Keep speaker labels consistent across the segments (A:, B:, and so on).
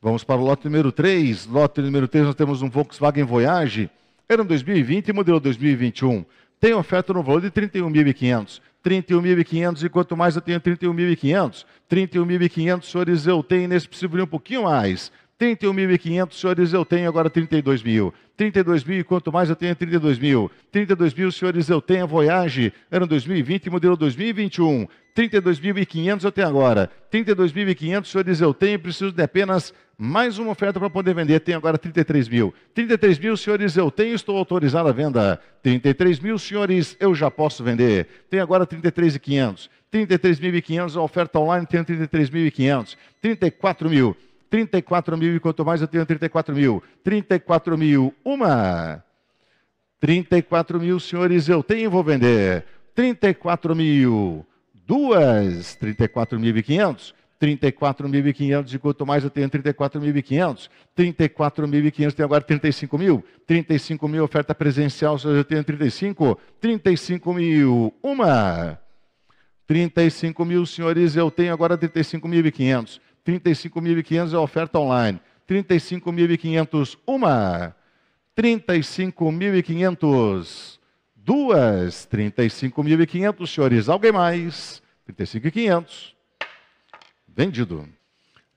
A: Vamos para o lote número 3. Lote número 3, nós temos um Volkswagen Voyage. Era um 2020 e modelo 2021. Tem oferta no valor de 31.500. 31.500 e quanto mais eu tenho 31.500. 31.500, senhores, eu tenho nesse possível um pouquinho mais. 31.500, senhores, eu tenho agora 32 mil. 32 mil e quanto mais eu tenho 32 mil. 32 mil, senhores, eu tenho a Voyage, ano 2020, modelo 2021. 32.500 eu tenho agora. 32.500, senhores, eu tenho, preciso de apenas mais uma oferta para poder vender. Tenho agora 33 mil. 33 mil, senhores, eu tenho, estou autorizado à venda. 33 mil, senhores, eu já posso vender. Tenho agora 33.500. 33.500, a oferta online tem 33.500. 34 mil. 34 mil, e quanto mais eu tenho 34 mil. 34 mil, uma. 34 mil, senhores, eu tenho e vou vender. 34 mil, duas. 34 mil e 500. 34.500 e quanto mais eu tenho 34.500, 34.500 tem agora 35 mil, 35 mil oferta presencial, eu tenho 35, 35 mil, uma, 35 mil senhores, eu tenho agora 35.500, 35.500 é oferta online. 35.500, uma. 35.500, duas. 35.500, senhores. Alguém mais? 35.500. Vendido.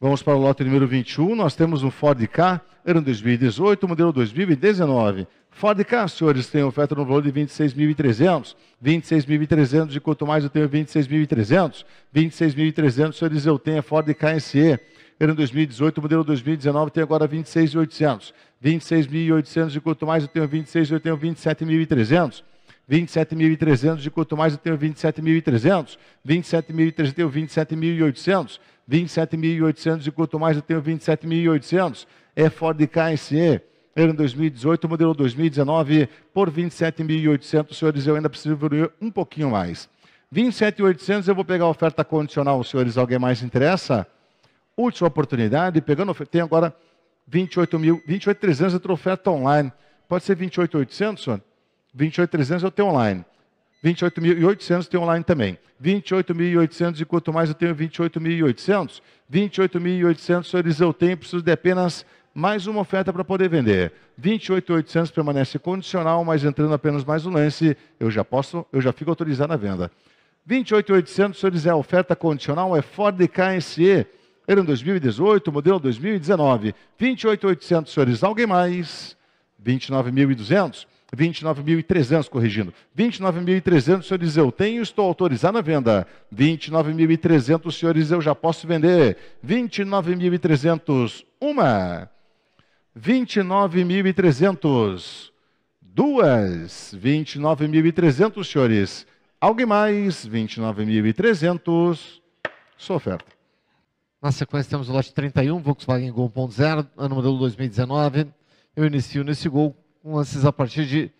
A: Vamos para o lote número 21. Nós temos um Ford K, ano 2018, modelo 2019. Ford K, senhores, tem oferta no valor de 26.300. 26.300 e quanto mais eu tenho 26.300. 26.300, senhores, eu tenho a Ford KSE. Ano 2018, modelo 2019, tem agora 26.800. 26.800 e quanto mais eu tenho 26, eu tenho 27.300. 27.300 e quanto mais eu tenho 27.300. 27.300 eu tenho 27.800. 27.800 e quanto mais eu tenho 27.800. É Ford KSE ano 2018, modelo 2019, por 27.800, senhores, eu ainda preciso evoluir um pouquinho mais. 27.800, eu vou pegar a oferta condicional, senhores, alguém mais interessa? Última oportunidade, pegando, tem agora 28.000, 28.300 outra oferta online. Pode ser 28.800, senhor? 28.300 eu tenho online. 28.800 tem online também. 28.800 e quanto mais eu tenho 28.800. 28.800, senhores, eu tenho, preciso de apenas mais uma oferta para poder vender. 28.800 permanece condicional, mas entrando apenas mais um lance, eu já posso, eu já fico autorizado na venda. 28.800, senhores, é a oferta condicional, é Ford KSE, ano 2018, modelo 2019. 28.800, senhores, alguém mais? 29.200. 29.300, corrigindo. 29.300, senhores, eu tenho, estou autorizado na venda. 29.300, senhores, eu já posso vender. 29.300, uma. 29.300. Duas. 29.300, senhores. Alguém mais? 29.300. Sua oferta.
B: Na sequência temos o lote 31, Volkswagen Gol 1.0, ano modelo 2019. Eu inicio nesse Gol lances a partir de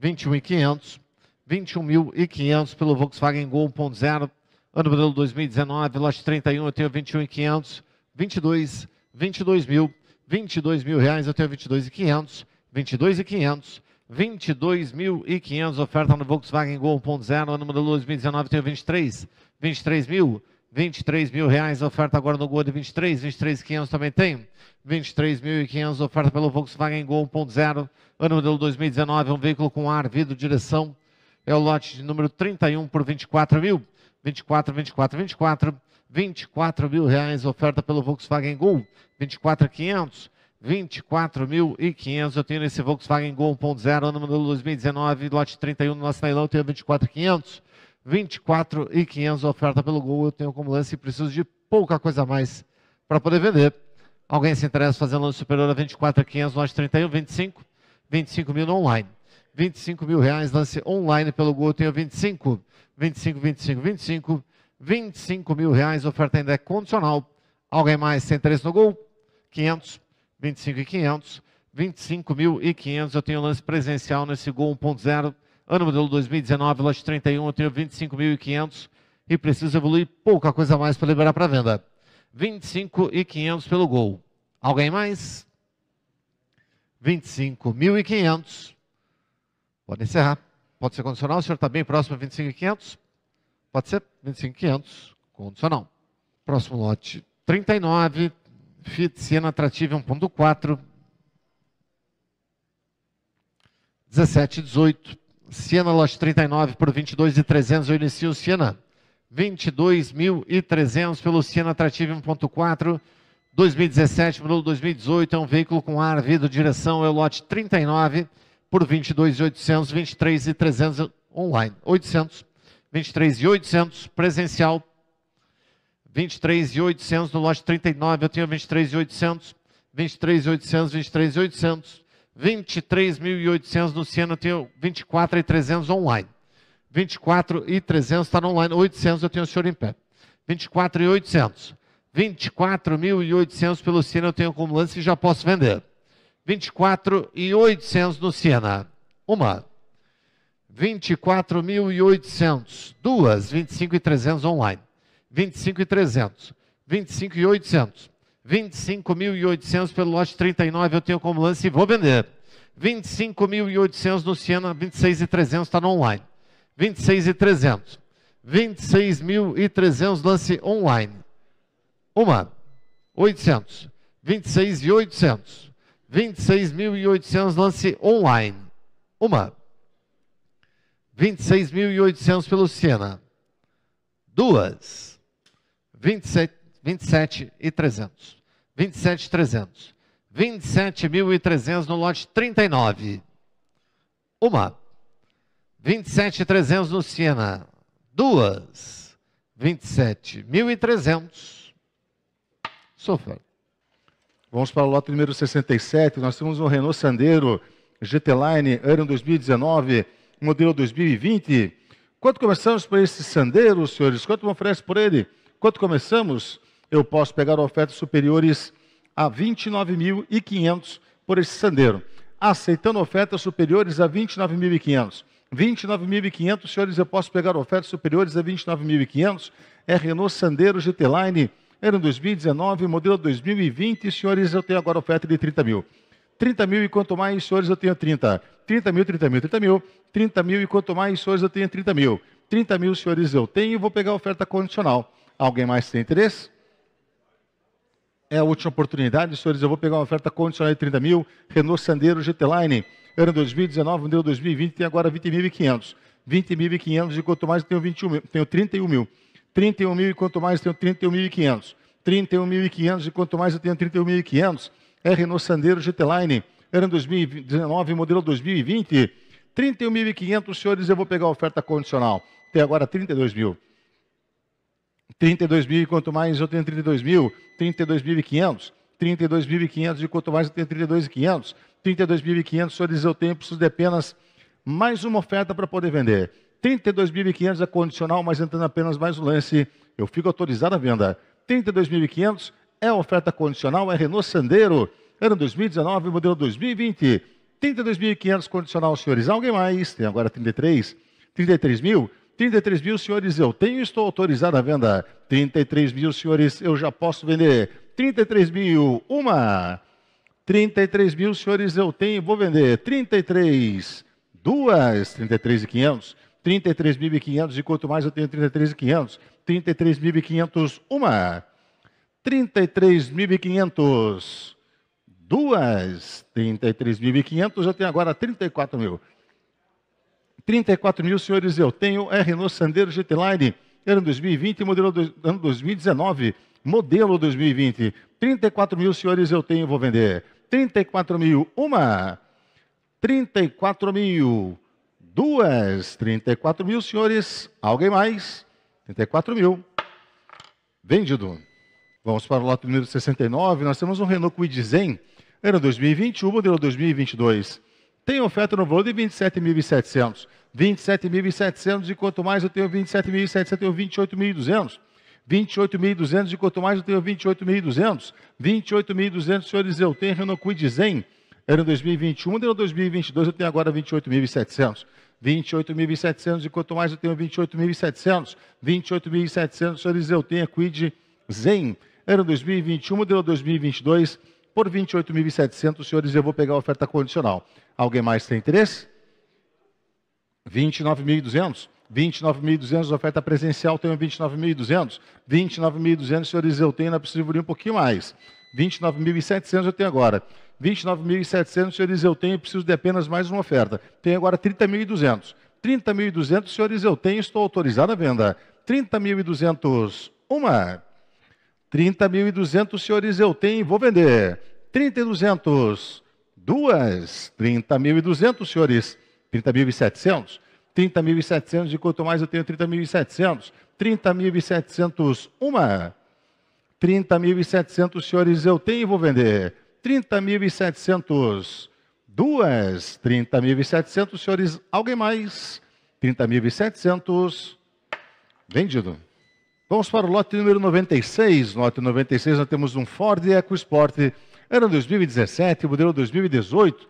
B: 21.500. 21.500 pelo Volkswagen Gol 1.0, ano modelo 2019, lote 31, eu tenho 21.500. 22, 22 mil. 22 mil reais, eu tenho 22,500, 22,500, 22.500, oferta no Volkswagen Gol 1.0, ano modelo 2019, eu tenho 23, 23 mil, 23 mil reais, oferta agora no Gol de 23, 23.500 também tem, 23.500, oferta pelo Volkswagen Gol 1.0, ano modelo 2019, um veículo com ar, vidro, direção, é o lote de número 31 por 24 mil, 24, 24, 24, 24 mil reais, oferta pelo Volkswagen Gol, 24.500, 24.500, eu tenho nesse Volkswagen Gol 1.0, ano modelo 2019, lote 31 no nosso leilão, eu tenho 24.500, 24.500, oferta pelo Gol, eu tenho como lance e preciso de pouca coisa a mais para poder vender. Alguém se interessa fazendo lance superior a 24.500, lote 31, 25, 25 mil online. 25 mil reais, lance online pelo Gol, eu tenho 25, 25, 25, 25, 25 mil reais, oferta ainda é condicional. Alguém mais tem interesse no Gol? 500, 25 e 500, 25 mil e 500. Eu tenho lance presencial nesse Gol 1.0, ano modelo 2019, lote 31. Eu tenho 25 mil e 500 preciso evoluir pouca coisa mais para liberar para venda. 25 e 500 pelo Gol. Alguém mais? 25 mil e 500. Pode encerrar. Pode ser condicional. O senhor está bem próximo a 25 e 500? Pode ser 25 e 500. Condicional. Próximo lote 39. Fiat Siena Atrativa 1.4. 17 18. Siena lote 39 por 22.300. Eu inicio Siena. 22.300 pelo Siena Atrativa 1.4. 2017, modelo 2018, é um veículo com ar, vidro, direção, é o lote 39 por 22.800, 23.300 online. 800, 23.800 presencial. 23.800 no lote 39, eu tenho 23.800, 23.800, 23.800. 23.800 no Siena, eu tenho 24.300 online. 24.300 está online, 800 eu tenho o senhor em pé. 24.800. 24.800 pelo Siena eu tenho como lance e já posso vender. 24.800 no Siena. Uma. 24.800. Duas. 25.300 online. 25.300. 25.800. 25.800 pelo lote 39 eu tenho como lance e vou vender. 25.800 no Siena, 26.300 está no online. 26.300. 26.300 lance online. Uma. 800. 26.800. 26.800 lance online. Uma. 26.800 pelo Siena. Duas. 27, 27 e 300. 27,300. 27.300 no lote 39. Uma. 27.300 no Siena. Duas. 27.300. Sofra.
A: Vamos para o lote número 67. Nós temos um Renault Sandero GT Line, ano 2019, modelo 2020. Quanto começamos por esse Sandero, senhores? Quanto me oferece por ele? Quanto começamos? Eu posso pegar ofertas superiores a 29.500 por esse Sandero. Aceitando ofertas superiores a 29.500. 29.500, senhores, eu posso pegar ofertas superiores a 29.500. É Renault Sandero GT Line, ano 2019, modelo 2020, senhores, eu tenho agora oferta de 30 mil. 30 mil e quanto mais, senhores, eu tenho 30. 30 mil, 30 mil, 30 mil. 30 mil e quanto mais, senhores, eu tenho 30 mil. 30 mil, senhores, eu tenho e vou pegar oferta condicional. Alguém mais tem interesse? É a última oportunidade, senhores. Eu vou pegar uma oferta condicional de 30 mil. Renault Sandero GT Line, ano 2019, modelo 2020, tem agora 20.500. 20.500 e quanto mais tenho 21 mil, tenho 31 mil. 31 mil e quanto mais tenho 31.500. 31.500 e quanto mais eu tenho 31.500. É Renault Sandero GT Line, ano 2019, modelo 2020. 31.500, senhores, eu vou pegar a oferta condicional. Tem agora 32 mil. 32 mil e quanto mais eu tenho 32 mil, 32.500, 32.500 e quanto mais eu tenho 32.500, 32.500, senhores, eu tenho, preciso de apenas mais uma oferta para poder vender. 32.500 é condicional, mas entrando apenas mais o lance, eu fico autorizado à venda. 32.500 é oferta condicional, é Renault Sandero, ano 2019, modelo 2020. 32.500 condicional, senhores. Alguém mais? Tem agora 33. 33 mil. 33 mil, senhores, eu tenho, estou autorizado à venda. 33 mil, senhores, eu já posso vender. 33 mil, uma. 33 mil, senhores, eu tenho, vou vender. 33, duas. 33 e 500. 33 mil e 500 e quanto mais eu tenho 33 e 500. 33 mil e 500, uma. 33 mil e 500, duas. 33 mil e 500, eu tenho agora 34 mil. 34 mil, senhores, eu tenho é Renault Sandero GT Line, ano 2020, modelo do, ano 2019, modelo 2020. 34 mil, senhores, eu tenho, vou vender. 34 mil, uma. 34 mil, duas. 34 mil, senhores, alguém mais? 34 mil. Vendido. Vamos para o lote número 69, nós temos um Renault Kwid Zen, ano 2021, modelo 2022. Tem oferta no valor de 27.700. 27.700 e quanto mais eu tenho 27.700, eu tenho 28.200. 28.200 e quanto mais eu tenho 28.200. 28.200, senhores, eu tenho Kwid Zen. Era 2021, deu 2022, eu tenho agora 28.700. 28.700 e quanto mais eu tenho 28.700. 28.700, senhores, eu tenho Quid Zen. Era 2021, deu 2022, por 28.700, senhores, eu vou pegar a oferta condicional. Alguém mais tem interesse? 29.200. 29.200, oferta presencial, tenho 29.200. 29.200, senhores, eu tenho, ainda preciso de um pouquinho mais. 29.700 eu tenho agora. 29.700, senhores, eu tenho, preciso de apenas mais uma oferta. Tenho agora 30.200. 30.200, senhores, eu tenho, estou autorizado a venda. 30.200, uma. 30.200, senhores, eu tenho, vou vender. 30.200, duas. 30.200, senhores. 30.700. 30.700 e quanto mais eu tenho 30.700. 30.700, uma. 30.700, senhores, eu tenho e vou vender. 30.700, duas. 30.700, senhores, alguém mais? 30.700, vendido. Vamos para o lote número 96. Lote 96, nós temos um Ford EcoSport, ano 2017, modelo 2018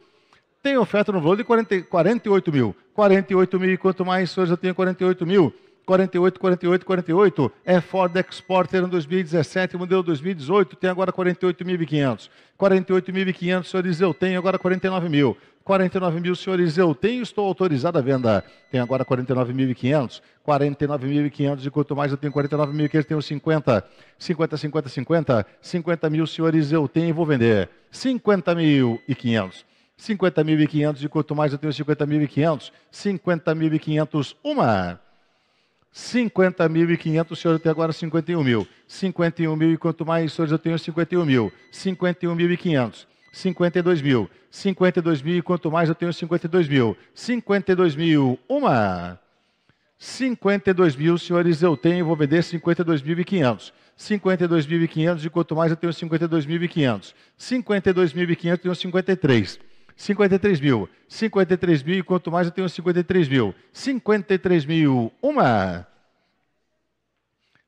A: tem oferta no valor de 40, 48 mil. 48 mil e quanto mais, senhores, eu tenho 48 mil. 48, 48, 48. É Ford Exporter em 2017, modelo 2018, tem agora 48.500. 48.500, senhores, eu tenho agora 49 mil. 49 mil, senhores, eu tenho, estou autorizado à venda. Tem agora 49.500. 49.500 e quanto mais eu tenho 49.500, tenho 50. 50, 50, 50. 50 mil, senhores, eu tenho e vou vender. 50.500. 50.500 e quanto mais eu tenho 50.500, 50.500 uma. 50.500, o senhor tem agora 51 mil. 51 mil e quanto mais, senhores, eu tenho 51 mil. 51.500. 52 mil. 52 mil e quanto mais eu tenho 52 mil. 52 mil, uma. 52 mil, senhores, eu tenho, vou vender 52.500. 52.500 e quanto mais eu tenho 52.500. 52.500 eu tenho 53. 53 mil. 53 mil, e quanto mais eu tenho 53 mil. 53 mil, uma.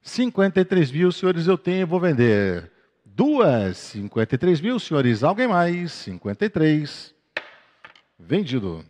A: 53 mil, senhores, eu tenho vou vender. Duas. 53 mil, senhores, alguém mais? 53. Vendido.